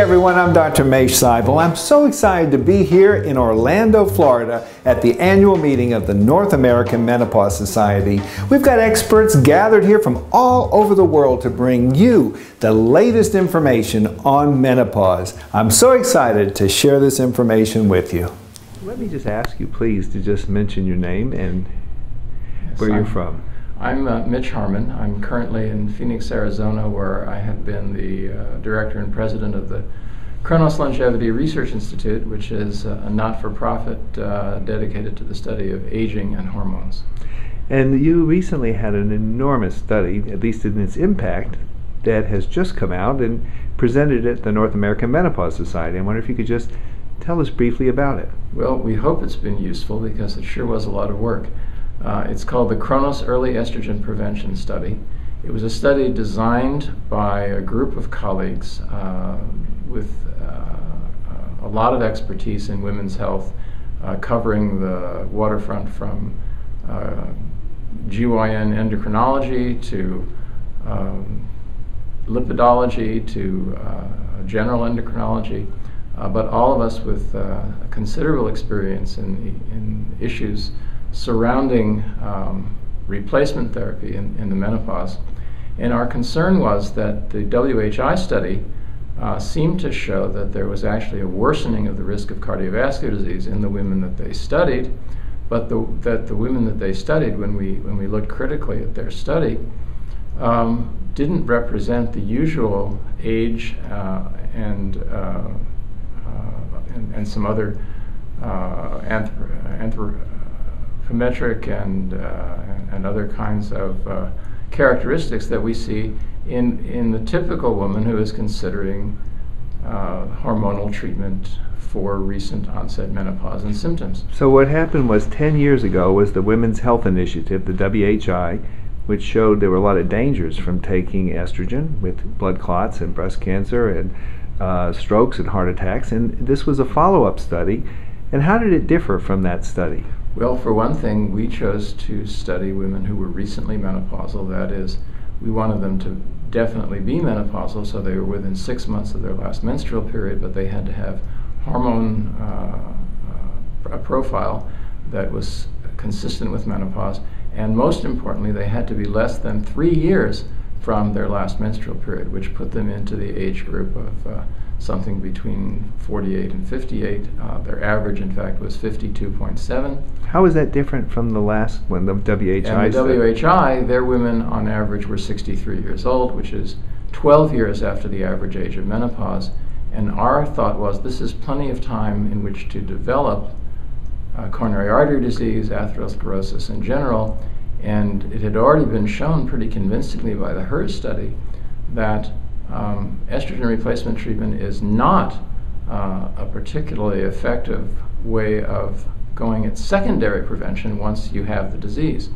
everyone, I'm Dr. Mache Seibel. I'm so excited to be here in Orlando, Florida at the annual meeting of the North American Menopause Society. We've got experts gathered here from all over the world to bring you the latest information on menopause. I'm so excited to share this information with you. Let me just ask you, please, to just mention your name and Yes, where you're I'm- from. I'm uh, Mitch Harman. I'm currently in Phoenix, Arizona, where I have been the uh, director and president of the Kronos Longevity Research Institute, which is uh, a not for profit uh, dedicated to the study of aging and hormones. And you recently had an enormous study, at least in its impact, that has just come out and presented at the North American Menopause Society. I wonder if you could just tell us briefly about it. Well, we hope it's been useful because it sure was a lot of work. Uh, it's called the Kronos Early Estrogen Prevention Study. It was a study designed by a group of colleagues uh, with uh, a lot of expertise in women's health, uh, covering the waterfront from uh, GYN endocrinology to um, lipidology to uh, general endocrinology, but all of us with considerable experience in, in issues surrounding um, replacement therapy in, in the menopause. And our concern was that the WHI study uh, seemed to show that there was actually a worsening of the risk of cardiovascular disease in the women that they studied, but the, that the women that they studied, when we, when we looked critically at their study, um, didn't represent the usual age uh, and, uh, uh, and, and some other uh, anthropometric and, uh, and other kinds of uh, characteristics that we see in, in the typical woman who is considering uh, hormonal treatment for recent onset menopause and symptoms. So what happened was 10 years ago was the Women's Health Initiative, the WHI, which showed there were a lot of dangers from taking estrogen with blood clots and breast cancer and uh, strokes and heart attacks. And this was a follow-up study. And how did it differ from that study? Well, for one thing, we chose to study women who were recently menopausal. That is, we wanted them to definitely be menopausal, so they were within six months of their last menstrual period, but they had to have hormone uh, uh, a profile that was consistent with menopause. And most importantly, they had to be less than three years from their last menstrual period, which put them into the age group of uh, something between 48 and 58. Uh, their average, in fact, was 52.7. How is that different from the last one, the WHI And the? WHI, their women on average were 63 years old, which is 12 years after the average age of menopause. And our thought was this is plenty of time in which to develop uh, coronary artery disease, atherosclerosis in general, and it had already been shown pretty convincingly by the HERS study that um, estrogen replacement treatment is not uh, a particularly effective way of going at secondary prevention once you have the disease.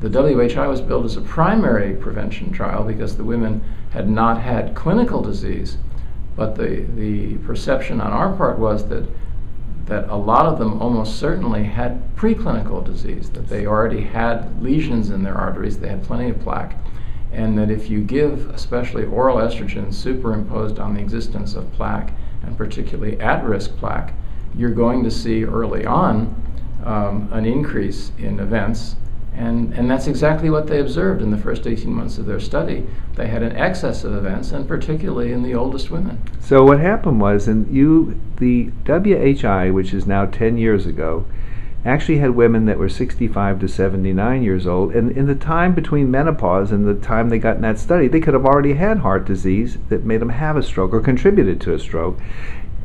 The WHI was built as a primary prevention trial because the women had not had clinical disease, but the, the perception on our part was that that a lot of them almost certainly had preclinical disease, that they already had lesions in their arteries, they had plenty of plaque, and that if you give especially oral estrogen superimposed on the existence of plaque, and particularly at risk plaque, you're going to see early on um, an increase in events. And, and that's exactly what they observed in the first 18 months of their study. They had an excess of events, and particularly in the oldest women. So what happened was, and you, the WHI, which is now 10 years ago, actually had women that were 65 to 79 years old, and in the time between menopause and the time they got in that study, they could have already had heart disease that made them have a stroke or contributed to a stroke.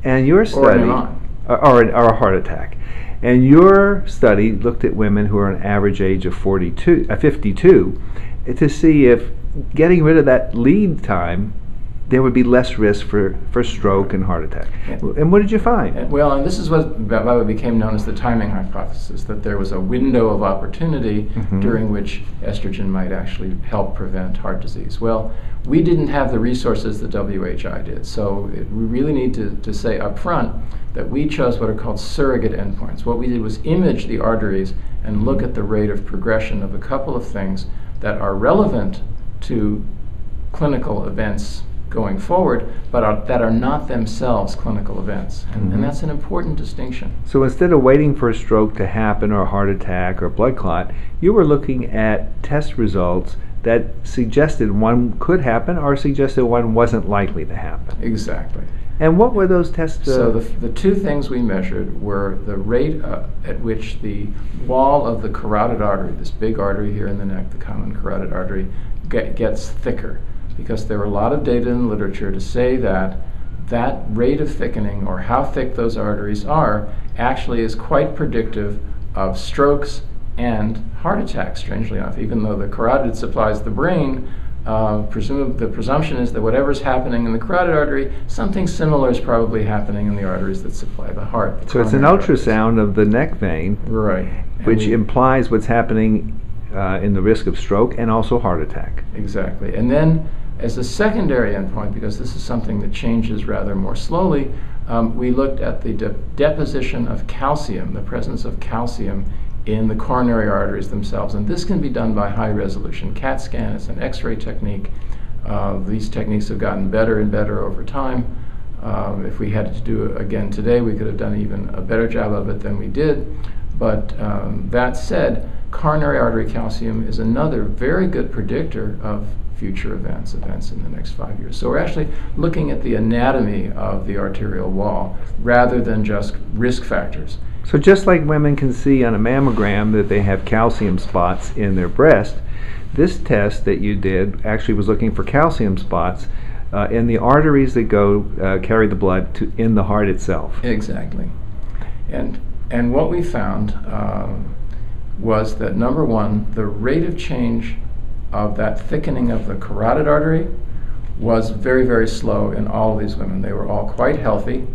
And your study, or, or, or a heart attack, and your study looked at women who are an average age of 42, uh, 52, to see if getting rid of that lead time, there would be less risk for, for stroke and heart attack. Yeah. And what did you find? And- Well, and this is what, what became known as the timing hypothesis, that there was a window of opportunity Mhm. during which estrogen might actually help prevent heart disease. Well, we didn't have the resources that WHI did, so it, we really need to, to say up front that we chose what are called surrogate endpoints. What we did was image the arteries and look at the rate of progression of a couple of things that are relevant to clinical events going forward, but are, that are not themselves clinical events. And, Mhm. and that's an important distinction. So instead of waiting for a stroke to happen or a heart attack or blood clot, you were looking at test results that suggested one could happen or suggested one wasn't likely to happen. Exactly. And what were those tests? uh, So the, the two things we measured were the rate uh, at which the wall of the carotid artery, this big artery here in the neck, the common carotid artery, get, gets thicker. Because there are a lot of data in the literature to say that that rate of thickening, or how thick those arteries are, actually is quite predictive of strokes and heart attacks, strangely enough. Even though the carotid supplies the brain, uh, presume, the presumption is that whatever's happening in the carotid artery, something similar is probably happening in the arteries that supply the heart. the so it's an arteries. ultrasound of the neck vein, Right. Which we- implies what's happening uh, in the risk of stroke and also heart attack. Exactly. And then, as a secondary endpoint, because this is something that changes rather more slowly, um, we looked at the de- deposition of calcium, the presence of calcium in the coronary arteries themselves. And this can be done by high resolution CAT scan. It's an X ray technique. Uh, these techniques have gotten better and better over time. Um, if we had to do it again today, we could have done even a better job of it than we did. But um, that said, coronary artery calcium is another very good predictor of future events, events in the next five years. So we're actually looking at the anatomy of the arterial wall rather than just risk factors. So just like women can see on a mammogram that they have calcium spots in their breast, this test that you did actually was looking for calcium spots uh, in the arteries that go uh, carry the blood to in the heart itself. Exactly. And, and what we found um, was that number one, the rate of change of that thickening of the carotid artery was very, very slow in all of these women. They were all quite healthy.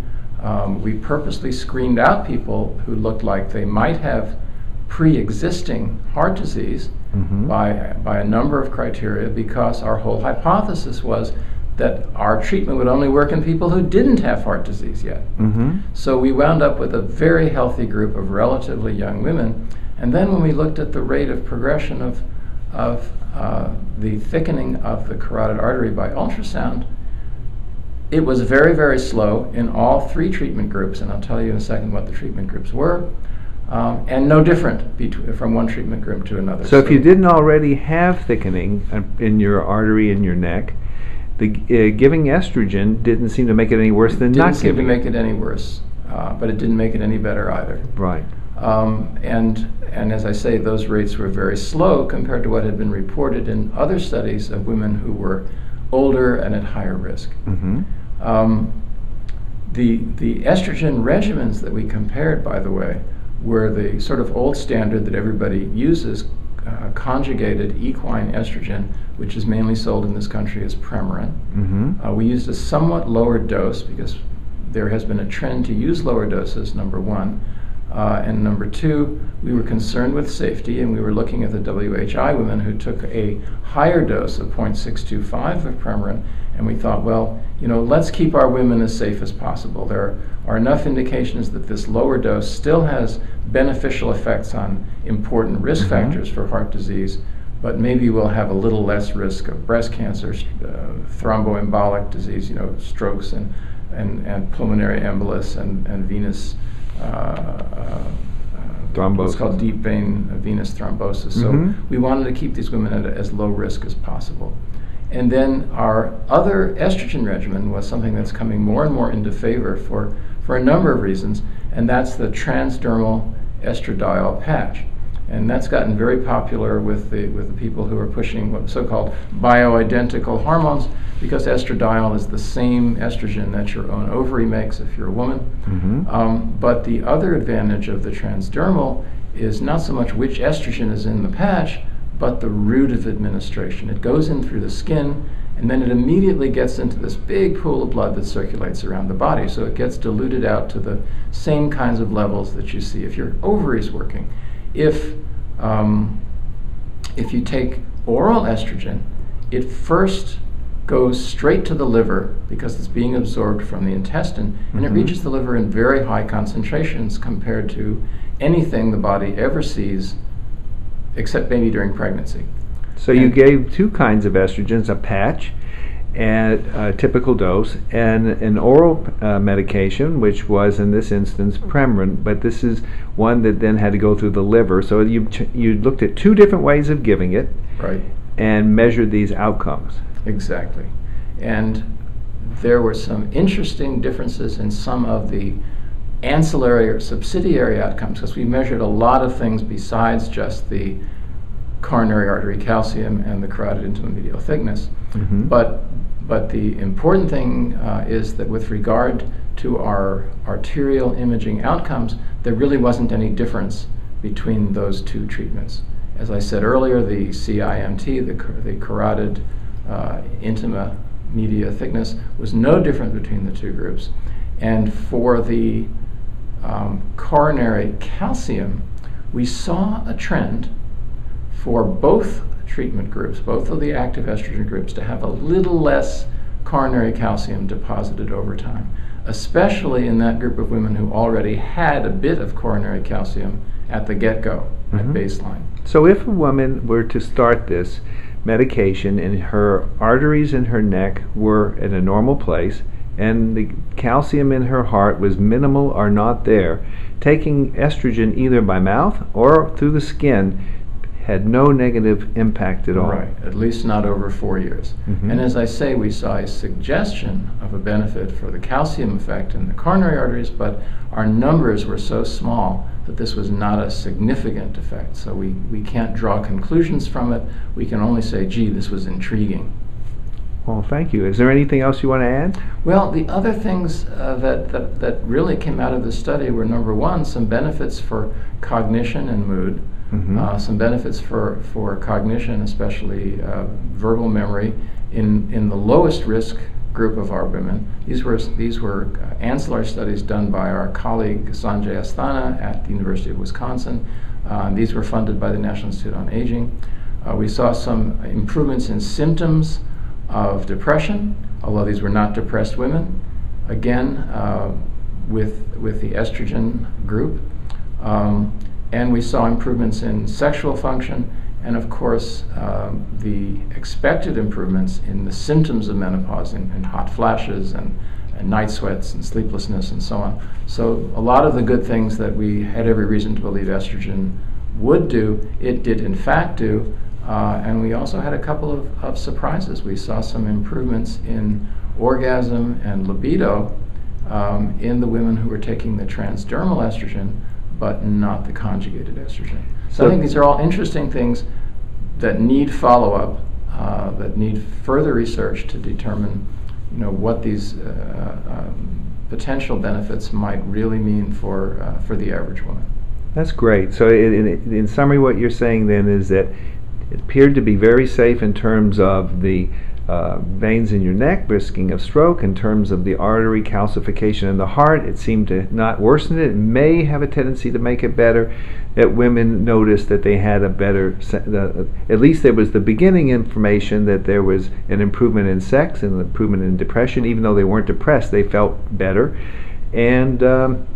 Um, we purposely screened out people who looked like they might have pre existing heart disease Mhm. by, by a number of criteria because our whole hypothesis was that our treatment would only work in people who didn't have heart disease yet. Mm-hmm. So we wound up with a very healthy group of relatively young women. And then when we looked at the rate of progression of, of uh, the thickening of the carotid artery by ultrasound, it was very, very slow in all three treatment groups. And I'll tell you in a second what the treatment groups were. Um, and no different between, from one treatment group to another. So if you didn't already have thickening in your artery in your neck, the uh, giving estrogen didn't seem to make it any worse than didn't seem to giving. make it any worse, uh, but it didn't make it any better either. right. Um, and, and as I say, those rates were very slow compared to what had been reported in other studies of women who were older and at higher risk. Mm-hmm. Um, the, the estrogen regimens that we compared, by the way, were the sort of old standard that everybody uses, uh, conjugated equine estrogen, which is mainly sold in this country as Premarin. Mm-hmm. Uh, we used a somewhat lower dose because there has been a trend to use lower doses, number one. Uh, and number two, we were concerned with safety, and we were looking at the WHI women who took a higher dose of 0.625 of Premarin, and we thought, well, you know, let's keep our women as safe as possible. There are enough indications that this lower dose still has beneficial effects on important risk Mhm. factors for heart disease, but maybe we'll have a little less risk of breast cancer, uh, thromboembolic disease, you know, strokes and, and, and pulmonary embolus and, and venous, uh, uh, Thrombosis. called deep vein venous thrombosis. So Mhm. we wanted to keep these women at a- as low risk as possible. And then our other estrogen regimen was something that's coming more and more into favor for, for a number of reasons, and that's the transdermal estradiol patch. And that's gotten very popular with the, with the people who are pushing what so-called bioidentical hormones because estradiol is the same estrogen that your own ovary makes if you're a woman. Mm-hmm. Um, but the other advantage of the transdermal is not so much which estrogen is in the patch, but the route of administration. It goes in through the skin, and then it immediately gets into this big pool of blood that circulates around the body. So it gets diluted out to the same kinds of levels that you see if your ovary is working. If um, if you take oral estrogen, it first goes straight to the liver because it's being absorbed from the intestine, and it Mhm. reaches the liver in very high concentrations compared to anything the body ever sees, except maybe during pregnancy. So you gave two kinds of estrogens, a patch and a typical dose, and an oral uh, medication, which was in this instance Premarin, but this is one that then had to go through the liver. So you ch- you looked at two different ways of giving it, Right. and measured these outcomes. Exactly. And there were some interesting differences in some of the ancillary or subsidiary outcomes because we measured a lot of things besides just the coronary artery calcium and the carotid intima-medial thickness. Mhm. But, but the important thing uh, is that with regard to our arterial imaging outcomes, there really wasn't any difference between those two treatments. As I said earlier, the CIMT, the, car- the carotid uh, intima media thickness, was no different between the two groups. And for the um, coronary calcium, we saw a trend for both treatment groups, both of the active estrogen groups, to have a little less coronary calcium deposited over time, especially in that group of women who already had a bit of coronary calcium at the get go, at Mhm. baseline. So if a woman were to start this medication and her arteries in her neck were at a normal place and the calcium in her heart was minimal or not there, taking estrogen either by mouth or through the skin had no negative impact at all. Right, at least not over four years. Mhm. And as I say, we saw a suggestion of a benefit for the calcium effect in the coronary arteries, but our numbers were so small that this was not a significant effect. So we, we can't draw conclusions from it. We can only say, gee, this was intriguing. Well, thank you. Is there anything else you want to add? Well, the other things uh, that, that, that really came out of the study were number one, some benefits for cognition and mood, Mhm. uh, some benefits for, for cognition, especially uh, verbal memory, in, in the lowest risk group of our women. These were, these were uh, ancillary studies done by our colleague Sanjay Asthana at the University of Wisconsin. Uh, these were funded by the National Institute on Aging. Uh, we saw some improvements in symptoms of depression, although these were not depressed women. Again, uh, with, with the estrogen group. Um, and we saw improvements in sexual function, and of course, um, the expected improvements in the symptoms of menopause, in, in hot flashes and, and night sweats and sleeplessness and so on. So, a lot of the good things that we had every reason to believe estrogen would do, it did in fact do. Uh, and we also had a couple of, of surprises. We saw some improvements in orgasm and libido um, in the women who were taking the transdermal estrogen, but not the conjugated estrogen. So, So- I think these are all interesting things that need follow-up, uh, that need further research to determine, you know, what these uh, um, potential benefits might really mean for uh, for the average woman. That's great. So, in, in, in summary, what you're saying then is that it appeared to be very safe in terms of the uh, veins in your neck, risking of stroke, in terms of the artery calcification in the heart. It seemed to not worsen it. It may have a tendency to make it better. That women noticed that they had a better, the, at least there was the beginning information that there was an improvement in sex and an improvement in depression. Even though they weren't depressed, they felt better. And um,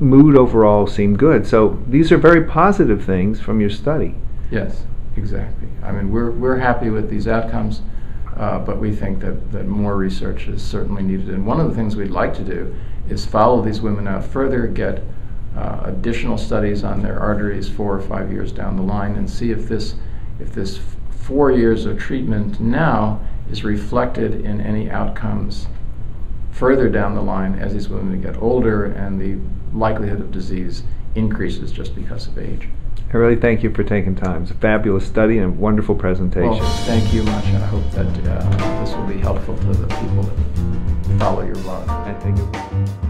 mood overall seemed good. So these are very positive things from your study. Yes, exactly. I mean, we're, we're happy with these outcomes, uh, but we think that, that more research is certainly needed. And one of the things we'd like to do is follow these women out further, get uh, additional studies on their arteries four or five years down the line, and see if this, if this four years of treatment now is reflected in any outcomes further down the line as these women get older and the likelihood of disease increases just because of age. I really thank you for taking time. It's a fabulous study and a wonderful presentation. Well, thank you much. And I hope that uh, this will be helpful to the people that follow your blog. I think it